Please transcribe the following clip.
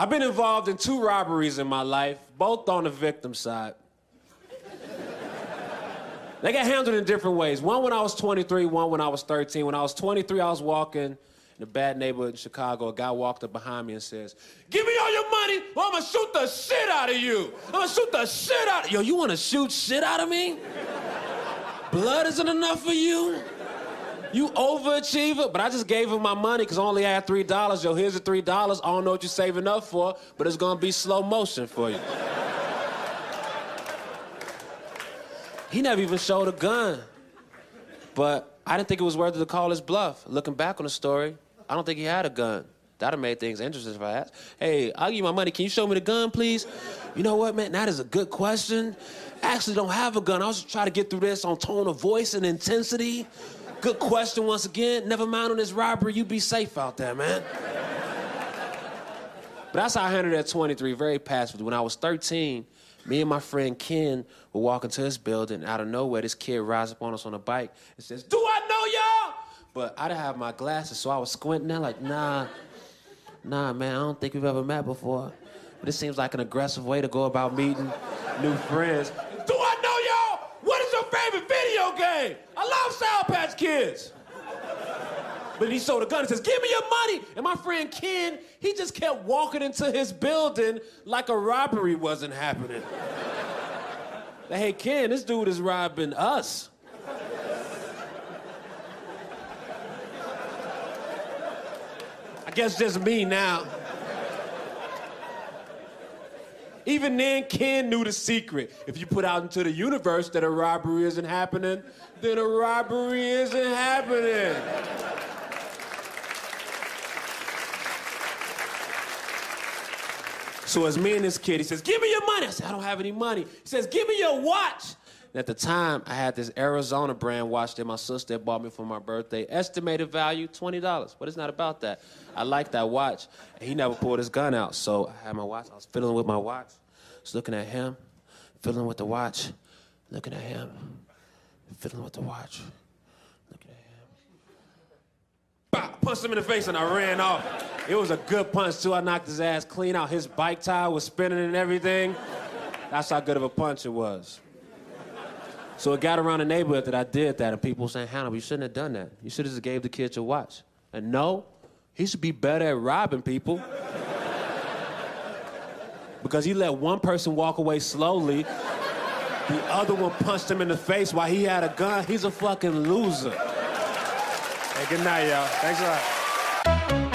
I've been involved in two robberies in my life, both on the victim side. they got handled in different ways. One when I was 23, one when I was 13. When I was 23, I was walking in a bad neighborhood in Chicago. A guy walked up behind me and says, Give me all your money or I'm gonna shoot the shit out of you. I'm gonna shoot the shit out of you. Yo, you wanna shoot shit out of me? Blood isn't enough for you? You overachiever, but I just gave him my money because I only had three dollars. Yo, here's the three dollars. I don't know what you're saving up for, but it's gonna be slow motion for you. he never even showed a gun. But I didn't think it was worth it to call his bluff. Looking back on the story, I don't think he had a gun. That'd have made things interesting if I asked. Hey, I'll give you my money. Can you show me the gun, please? You know what, man? That is a good question. I actually don't have a gun. I was just trying to get through this on tone of voice and intensity. Good question once again. Never mind on this robbery. You be safe out there, man. But that's how I handled at 23, very passively. When I was 13, me and my friend Ken were walking to his building. Out of nowhere, this kid rides up on us on a bike and says, Do I know y'all? But I didn't have my glasses, so I was squinting there like, nah, nah, man, I don't think we've ever met before. But it seems like an aggressive way to go about meeting new friends. Do I know y'all? What is your favorite video game? I love Sour Patch Kids. But he sold a gun and says, Give me your money. And my friend Ken, he just kept walking into his building like a robbery wasn't happening. like, hey, Ken, this dude is robbing us. I guess just me now. Even then, Ken knew the secret. If you put out into the universe that a robbery isn't happening, then a robbery isn't happening. So as me and this kid. He says, Give me your money. I said, I don't have any money. He says, Give me your watch. And at the time, I had this Arizona brand watch that my sister bought me for my birthday. Estimated value, $20. But it's not about that. I like that watch. And he never pulled his gun out. So I had my watch. I was fiddling with my watch. I was looking at him, fiddling with the watch, looking at him, fiddling with the watch, looking at him. Bah, punched him in the face and I ran off. It was a good punch, too. I knocked his ass clean out. His bike tire was spinning and everything. That's how good of a punch it was. So it got around the neighborhood that I did that, and people were saying, Hannibal, you shouldn't have done that. You should have just gave the kid your watch. And no, he should be better at robbing people. because he let one person walk away slowly. The other one punched him in the face while he had a gun. He's a fucking loser. Hey, good night, y'all. Thanks a lot.